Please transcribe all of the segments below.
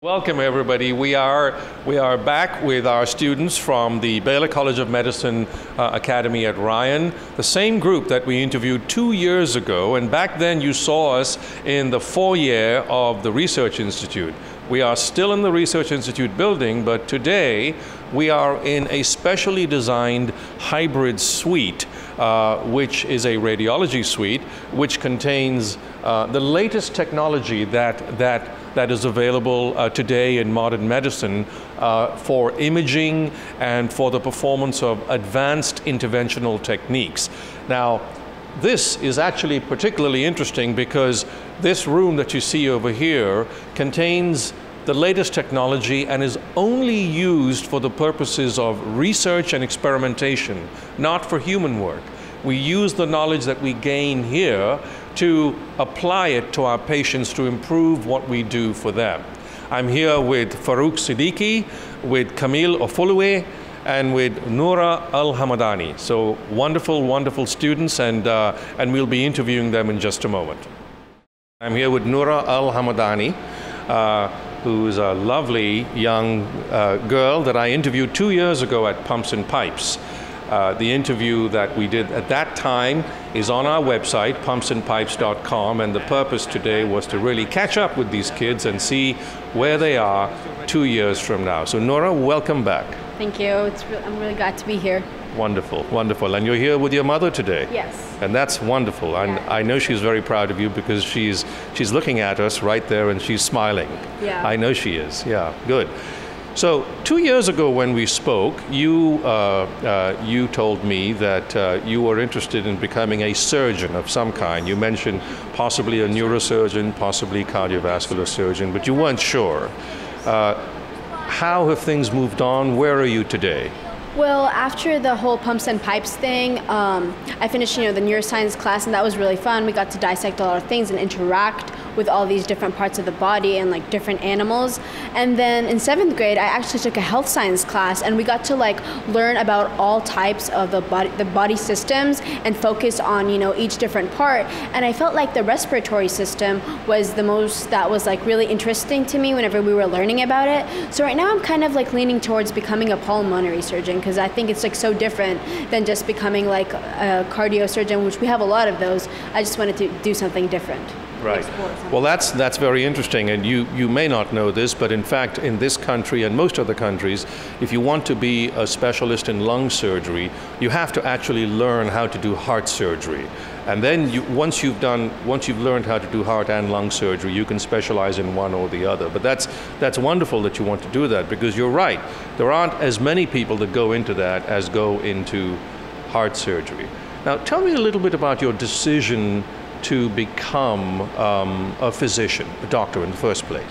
Welcome everybody. We are we are back with our students from the Baylor College of Medicine uh, Academy at Ryan, the same group that we interviewed 2 years ago and back then you saw us in the foyer of the Research Institute. We are still in the Research Institute building, but today we are in a specially designed hybrid suite, uh, which is a radiology suite, which contains uh, the latest technology that, that that is available uh, today in modern medicine uh, for imaging and for the performance of advanced interventional techniques. Now, this is actually particularly interesting because this room that you see over here contains the latest technology and is only used for the purposes of research and experimentation, not for human work. We use the knowledge that we gain here to apply it to our patients to improve what we do for them. I'm here with Farouk Siddiqui, with Camille Ofoluwe, and with Noura Al Hamadani. So wonderful, wonderful students, and, uh, and we'll be interviewing them in just a moment. I'm here with Noura Al Hamadani. Uh, who's a lovely young uh, girl that I interviewed two years ago at Pumps and Pipes. Uh, the interview that we did at that time is on our website, pumpsandpipes.com, and the purpose today was to really catch up with these kids and see where they are two years from now. So, Nora, welcome back. Thank you. Re- I'm really glad to be here. Wonderful, wonderful. And you're here with your mother today. Yes. And that's wonderful. And Yeah. I know she's very proud of you because she's she's looking at us right there and she's smiling. Yeah. I know she is. Yeah, good. So two years ago when we spoke, you uh, uh, you told me that uh, you were interested in becoming a surgeon of some kind. You mentioned possibly a neurosurgeon, possibly cardiovascular surgeon, but you weren't sure. Uh, how have things moved on? Where are you today? Well, after the whole pumps and pipes thing, um, I finished, you know, the neuroscience class, and that was really fun. We got to dissect a lot of things and interact with all these different parts of the body and like different animals. And then in seventh grade, I actually took a health science class, and we got to like learn about all types of the body, the body systems, and focus on, you know, each different part. And I felt like the respiratory system was the most that was like really interesting to me whenever we were learning about it. So right now, I'm kind of like leaning towards becoming a pulmonary surgeon because I think it's like so different than just becoming like a cardio surgeon, which we have a lot of those. I just wanted to do something different. Right. Well, that's that's very interesting, and you you may not know this, but in fact, in this country and most other countries, if you want to be a specialist in lung surgery, you have to actually learn how to do heart surgery, and then you, once you've done once you've learned how to do heart and lung surgery, you can specialize in one or the other. But that's that's wonderful that you want to do that because you're right. There aren't as many people that go into that as go into heart surgery. Now, tell me a little bit about your decision to become um, a physician, a doctor in the first place.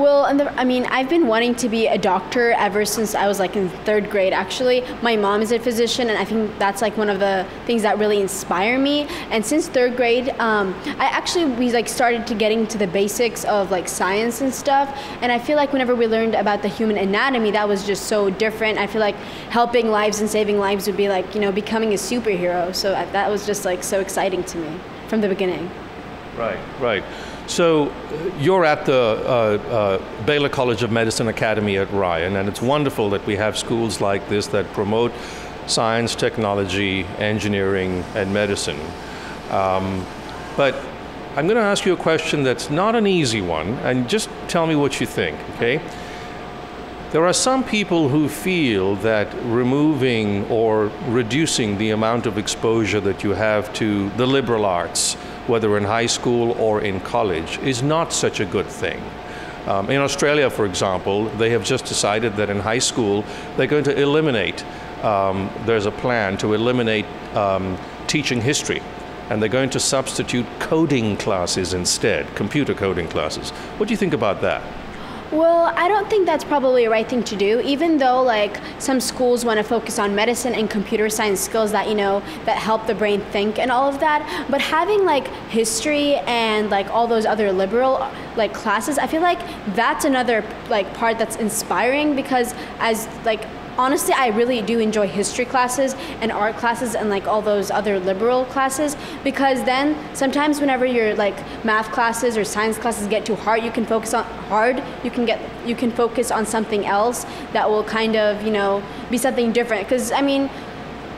Well, and the, I mean, I've been wanting to be a doctor ever since I was like in third grade. Actually, my mom is a physician, and I think that's like one of the things that really inspire me. And since third grade, um, I actually we like started to getting to the basics of like science and stuff. And I feel like whenever we learned about the human anatomy, that was just so different. I feel like helping lives and saving lives would be like you know becoming a superhero. So that was just like so exciting to me from the beginning. Right, right. So you're at the uh, uh, Baylor College of Medicine Academy at Ryan, and it's wonderful that we have schools like this that promote science, technology, engineering, and medicine. Um, but I'm going to ask you a question that's not an easy one, and just tell me what you think, okay? There are some people who feel that removing or reducing the amount of exposure that you have to the liberal arts, whether in high school or in college, is not such a good thing. Um, in Australia, for example, they have just decided that in high school they're going to eliminate, um, there's a plan to eliminate um, teaching history. And they're going to substitute coding classes instead, computer coding classes. What do you think about that? Well, I don't think that's probably a right thing to do, even though like some schools want to focus on medicine and computer science skills that you know that help the brain think and all of that. But having like history and like all those other liberal like classes, I feel like that's another like part that's inspiring because as like honestly, I really do enjoy history classes and art classes and like all those other liberal classes because then sometimes whenever your like math classes or science classes get too hard, you can focus on hard. You can get you can focus on something else that will kind of you know be something different. Because I mean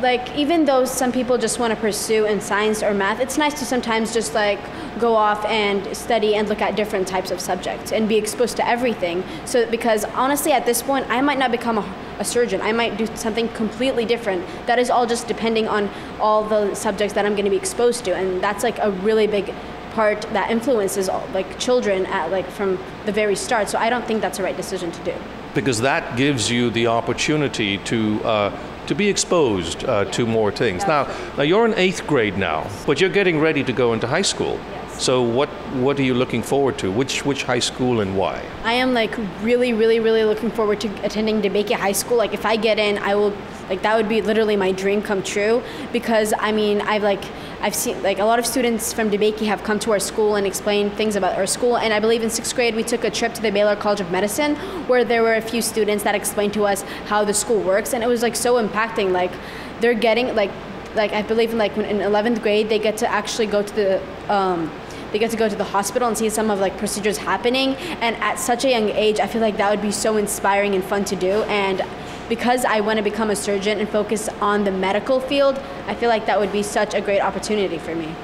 like even though some people just want to pursue in science or math it's nice to sometimes just like go off and study and look at different types of subjects and be exposed to everything so because honestly at this point i might not become a, a surgeon i might do something completely different that is all just depending on all the subjects that i'm going to be exposed to and that's like a really big part that influences all, like children at like from the very start so i don't think that's the right decision to do because that gives you the opportunity to uh, to be exposed uh, to more things. Now, now you're in eighth grade now, but you're getting ready to go into high school. So what what are you looking forward to? Which which high school and why? I am like really really really looking forward to attending DeBakey High School. Like if I get in, I will like that would be literally my dream come true because I mean I've like I've seen like a lot of students from DeBakey have come to our school and explained things about our school. And I believe in sixth grade we took a trip to the Baylor College of Medicine where there were a few students that explained to us how the school works, and it was like so impacting. Like they're getting like like I believe in like when in 11th grade they get to actually go to the um, they get to go to the hospital and see some of like procedures happening and at such a young age i feel like that would be so inspiring and fun to do and because I want to become a surgeon and focus on the medical field, I feel like that would be such a great opportunity for me.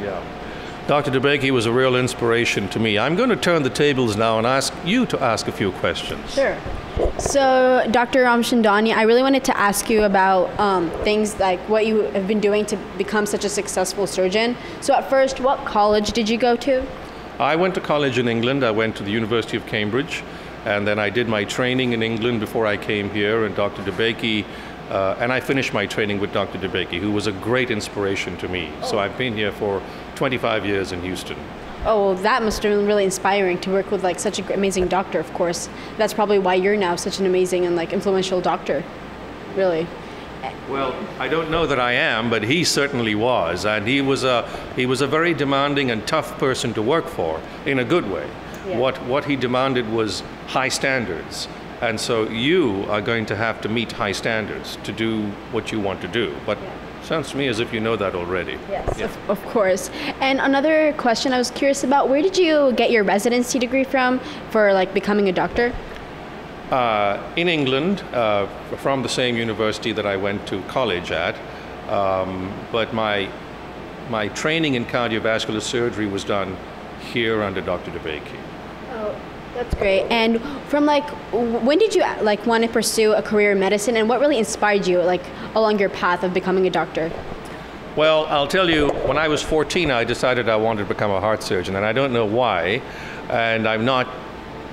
Yeah. Dr. DeBakey was a real inspiration to me. I'm going to turn the tables now and ask you to ask a few questions. Sure. So, Dr. Ramchandani, I really wanted to ask you about um, things like what you have been doing to become such a successful surgeon. So, at first, what college did you go to? I went to college in England. I went to the University of Cambridge. And then I did my training in England before I came here, and Dr. DeBakey, uh, and I finished my training with Dr. DeBakey, who was a great inspiration to me. So I've been here for 25 years in Houston. Oh, well, that must have been really inspiring to work with like such an amazing doctor. Of course, that's probably why you're now such an amazing and like influential doctor. Really. Well, I don't know that I am, but he certainly was, and he was a he was a very demanding and tough person to work for in a good way. Yeah. What, what he demanded was high standards. And so you are going to have to meet high standards to do what you want to do. But yeah. Sounds to me as if you know that already. Yes, yeah. of, of, course. And another question I was curious about: Where did you get your residency degree from for like becoming a doctor? Uh, in England, uh, from the same university that I went to college at. Um, but my my training in cardiovascular surgery was done here under Dr. DeBakey. That's great. And from like, when did you like want to pursue a career in medicine, and what really inspired you like along your path of becoming a doctor? Well, I'll tell you, when I was 14, I decided I wanted to become a heart surgeon, and I don't know why, and I'm not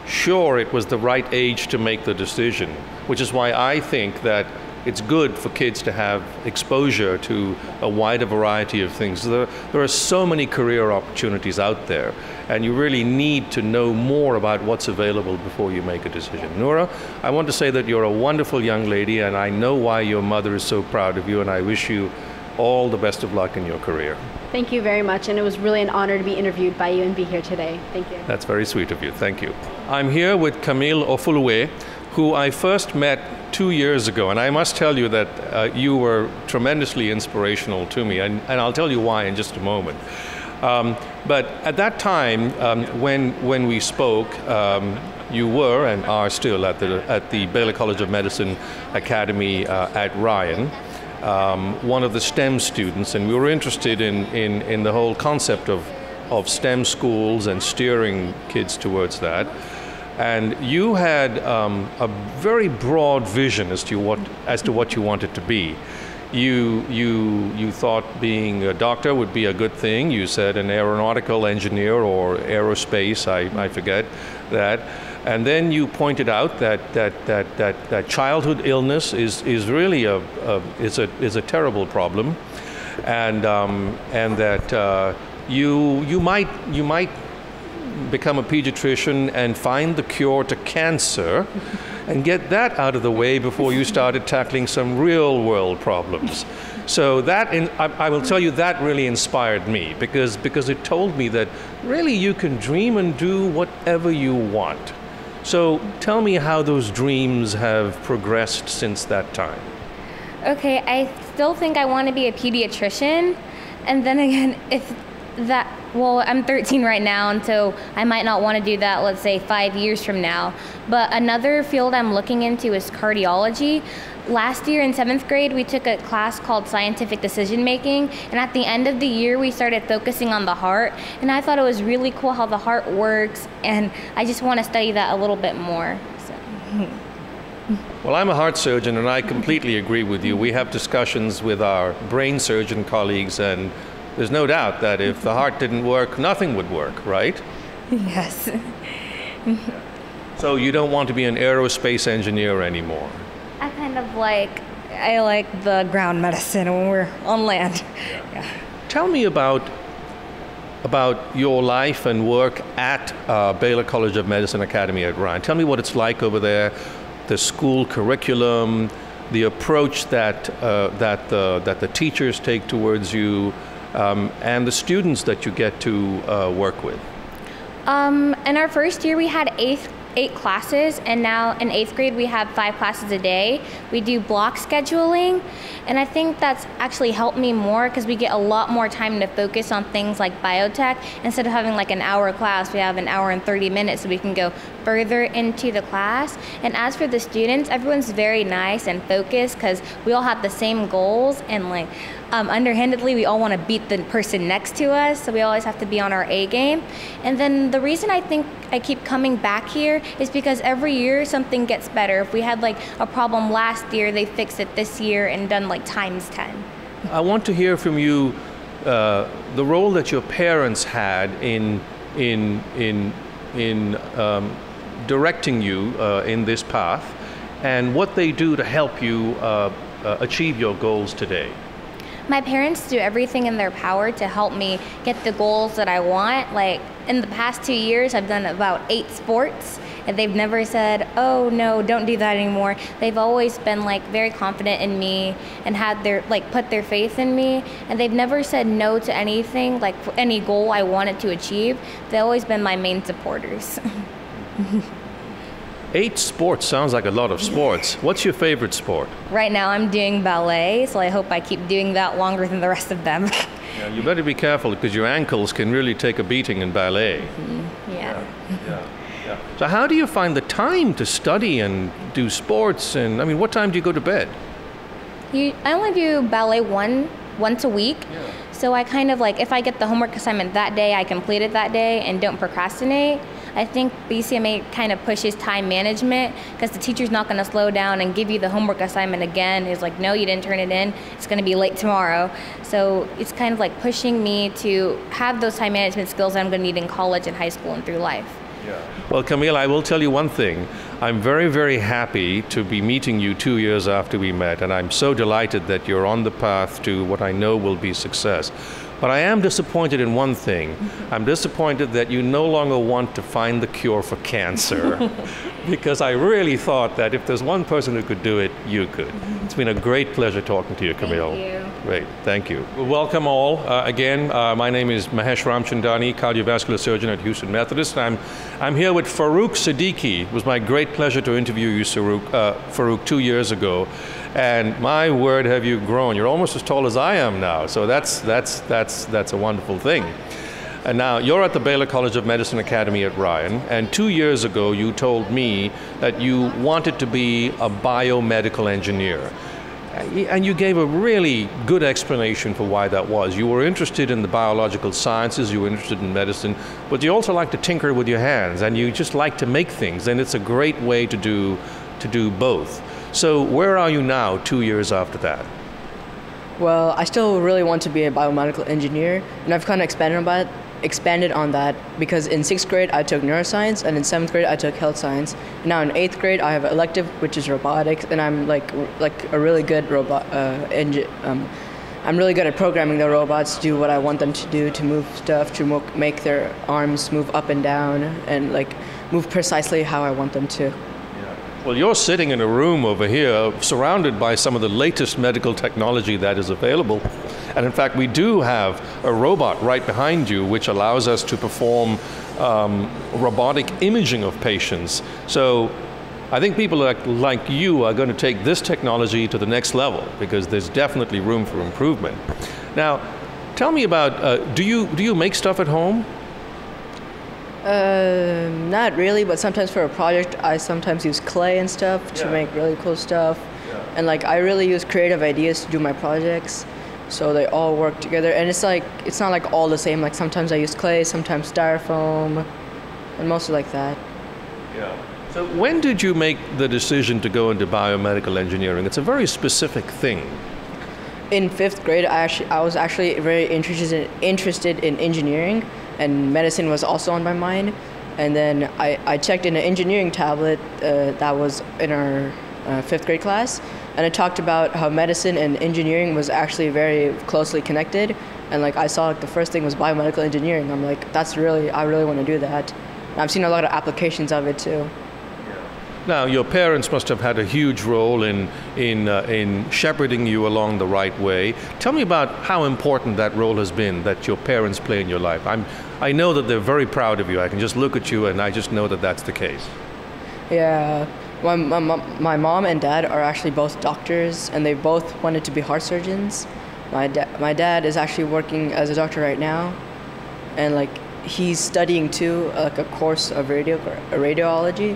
sure it was the right age to make the decision, which is why I think that it's good for kids to have exposure to a wider variety of things. There, there are so many career opportunities out there, and you really need to know more about what's available before you make a decision. Noura, I want to say that you're a wonderful young lady, and I know why your mother is so proud of you, and I wish you all the best of luck in your career. Thank you very much, and it was really an honor to be interviewed by you and be here today. Thank you. That's very sweet of you. Thank you. I'm here with Camille Ofuluwe, who I first met two years ago, and I must tell you that uh, you were tremendously inspirational to me, and, and, I'll tell you why in just a moment. Um, but at that time, um, when, when we spoke, um, you were and are still at the, at the Baylor College of Medicine Academy uh, at Ryan. Um, one of the STEM students, and we were interested in, in, in the whole concept of, of STEM schools and steering kids towards that. And you had um, a very broad vision as to what as to what you wanted to be. You you you thought being a doctor would be a good thing. You said an aeronautical engineer or aerospace. I, I forget that. And then you pointed out that that that that, that childhood illness is is really a, a is a is a terrible problem, and um, and that uh, you you might you might become a pediatrician and find the cure to cancer and get that out of the way before you started tackling some real world problems. So that, in, I, I, will tell you, that really inspired me because, because it told me that really you can dream and do whatever you want. So tell me how those dreams have progressed since that time. Okay, I still think I want to be a pediatrician. And then again, if that, well, I'm 13 right now, and so I might not want to do that, let's say, five years from now. But another field I'm looking into is cardiology. Last year in seventh grade, we took a class called scientific decision making, and at the end of the year, we started focusing on the heart. And I thought it was really cool how the heart works, and I just want to study that a little bit more. So. Well, I'm a heart surgeon, and I completely agree with you. We have discussions with our brain surgeon colleagues, and there's no doubt that if the heart didn't work, nothing would work, right? Yes. so you don't want to be an aerospace engineer anymore? I kind of like, I like the ground medicine when we're on land. Yeah. Tell me about about your life and work at uh, Baylor College of Medicine Academy at Ryan. Tell me what it's like over there, the school curriculum, the approach that uh, that the that the teachers take towards you, um, and the students that you get to uh, work with? Um, in our first year, we had eighth eight classes, and now in eighth grade we have five classes a day. We do block scheduling, and I think that's actually helped me more because we get a lot more time to focus on things like biotech. Instead of having like an hour class, we have an hour and 30 minutes so we can go further into the class. And as for the students, everyone's very nice and focused because we all have the same goals and like um, underhandedly, we all want to beat the person next to us, so we always have to be on our A game. And then the reason I think I keep coming back here is because every year something gets better. If we had like a problem last year, they fix it this year and done like times 10. I want to hear from you uh, the role that your parents had in, in, in, in um, directing you uh, in this path and what they do to help you uh, uh achieve your goals today. My parents do everything in their power to help me get the goals that I want. Like in the past two years, I've done about eight sports, and they've never said, "Oh no, don't do that anymore." They've always been like very confident in me and had their like put their faith in me, and they've never said no to anything, like any goal I wanted to achieve. They've always been my main supporters. Eight sports sounds like a lot of sports. What's your favorite sport? Right now I'm doing ballet, so I hope I keep doing that longer than the rest of them. yeah, you better be careful because your ankles can really take a beating in ballet. Mm-hmm. Yeah. Yeah. yeah. yeah. So how do you find the time to study and do sports and I mean what time do you go to bed? You, I only do ballet one once a week. Yeah. So I kind of like if I get the homework assignment that day, I complete it that day and don't procrastinate. I think BCMA kind of pushes time management because the teacher's not going to slow down and give you the homework assignment again. It's like, no, you didn't turn it in. It's going to be late tomorrow. So it's kind of like pushing me to have those time management skills that I'm going to need in college and high school and through life. Yeah. Well, Camille, I will tell you one thing. I'm very, very happy to be meeting you two years after we met, and I'm so delighted that you're on the path to what I know will be success. But I am disappointed in one thing. Mm-hmm. I'm disappointed that you no longer want to find the cure for cancer. because I really thought that if there's one person who could do it, you could. Mm-hmm. It's been a great pleasure talking to you, Camille. Great, thank you. Welcome all. Uh, again, uh, my name is Mahesh Ramchandani, cardiovascular surgeon at Houston Methodist. I'm, I'm here with Farouk Siddiqui. It was my great pleasure to interview you, Farouk, uh, Farouk two years ago. And my word, have you grown? You're almost as tall as I am now. So that's, that's, that's, that's a wonderful thing. And now you're at the Baylor College of Medicine Academy at Ryan, and two years ago you told me that you wanted to be a biomedical engineer. Uh, and you gave a really good explanation for why that was. You were interested in the biological sciences, you were interested in medicine, but you also like to tinker with your hands and you just like to make things, and it's a great way to do, to do both. So, where are you now, two years after that? Well, I still really want to be a biomedical engineer, and I've kind of expanded on that, expanded on that because in sixth grade I took neuroscience, and in seventh grade I took health science. Now in eighth grade I have elective which is robotics, and I'm like like a really good robot uh. Um, I'm really good at programming the robots to do what I want them to do, to move stuff, to mo- make their arms move up and down, and like move precisely how I want them to. Well, you're sitting in a room over here surrounded by some of the latest medical technology that is available. And in fact, we do have a robot right behind you which allows us to perform um, robotic imaging of patients. So I think people like, like you are going to take this technology to the next level because there's definitely room for improvement. Now, tell me about, uh, do, you, do you make stuff at home? Uh, not really, but sometimes for a project, I sometimes use clay and stuff to Yeah. make really cool stuff. And like, I really use creative ideas to do my projects, so they all work together. And it's like, it's not like all the same. Like sometimes I use clay, sometimes styrofoam, and mostly like that. Yeah. So when did you make the decision to go into biomedical engineering? It's a very specific thing. In fifth grade, I actually, I was actually very interested in, interested in engineering, and medicine was also on my mind. And then I, I checked in an engineering tablet uh, that was in our uh, fifth grade class, and it talked about how medicine and engineering was actually very closely connected. And like I saw, like the first thing was biomedical engineering. I'm like, that's really, I really want to do that. And I've seen a lot of applications of it too. Now, your parents must have had a huge role in, in, uh, in shepherding you along the right way. Tell me about how important that role has been that your parents play in your life. I'm, I know that they're very proud of you. I can just look at you and I just know that that's the case. Yeah, my, my, mom- my mom and dad are actually both doctors, and they both wanted to be heart surgeons. My, da- my dad is actually working as a doctor right now, and like he's studying too, like a course of radio radiology,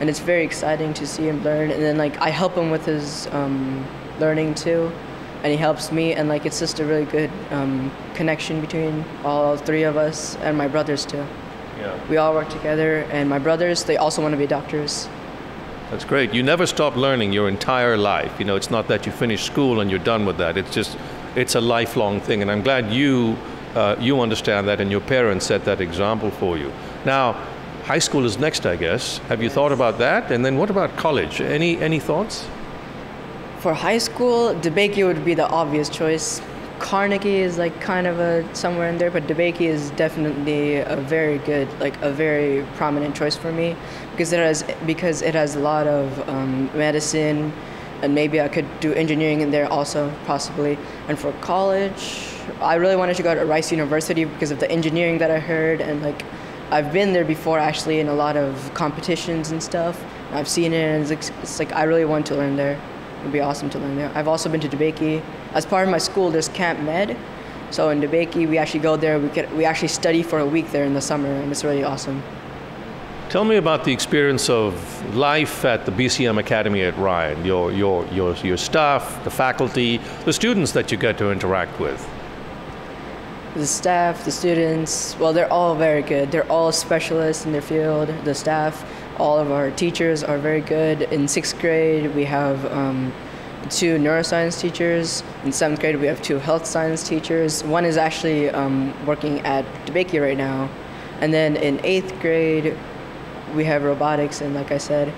and it's very exciting to see him learn. And then like I help him with his um, learning too, and he helps me, and like it's just a really good um, connection between all three of us and my brothers too. Yeah. We all work together, and my brothers they also want to be doctors. That's great. You never stop learning your entire life. You know, it's not that you finish school and you're done with that. It's just, it's a lifelong thing. And I'm glad you, uh, you understand that and your parents set that example for you. Now, high school is next, I guess. Have you thought about that? And then what about college? Any, any thoughts? For high school, DeBakey would be the obvious choice. Carnegie is like kind of a somewhere in there, but DeBakey is definitely a very good, like a very prominent choice for me because it has because it has a lot of um, medicine, and maybe I could do engineering in there also possibly. And for college, I really wanted to go to Rice University because of the engineering that I heard and like I've been there before actually in a lot of competitions and stuff. I've seen it and it's like, it's like I really want to learn there. It'd be awesome to learn there. I've also been to DeBakey. As part of my school, there's Camp Med. So in DeBakey, we actually go there. We get we actually study for a week there in the summer, and it's really awesome. Tell me about the experience of life at the BCM Academy at Ryan, your, your, your, your staff, the faculty, the students that you get to interact with. The staff, the students, well, they're all very good. They're all specialists in their field. The staff, all of our teachers are very good. In sixth grade, we have um, two neuroscience teachers. In seventh grade, we have two health science teachers. One is actually um, working at DeBakey right now. And then in eighth grade, we have robotics, and like I said,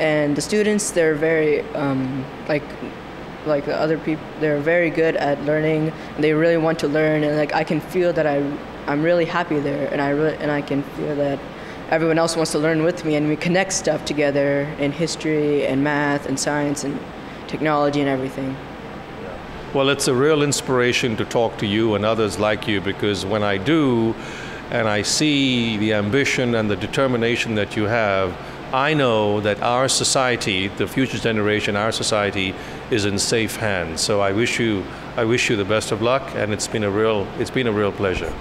and the students, they're very um, like like the other people they're very good at learning they really want to learn and like i can feel that i i'm really happy there and i really and i can feel that everyone else wants to learn with me and we connect stuff together in history and math and science and technology and everything. Well, it's a real inspiration to talk to you and others like you because when I do and I see the ambition and the determination that you have, I know that our society, the future generation, our society is in safe hands. So I wish you I wish you the best of luck and it's been a real it's been a real pleasure.